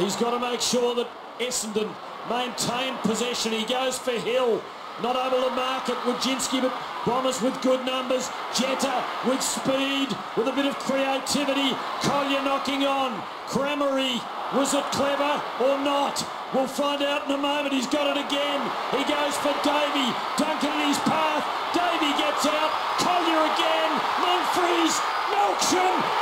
He's got to make sure that Essendon maintain possession. He goes for Hill. Not able to mark it. Wojcinski, but Bombers with good numbers. Jetta with speed, with a bit of creativity. Colyer knocking on. Crameri, was it clever or not? We'll find out in a moment. He's got it again. He goes for Davey. Duncan in his path. Davey gets out. Colyer again. Monfries. Melksham.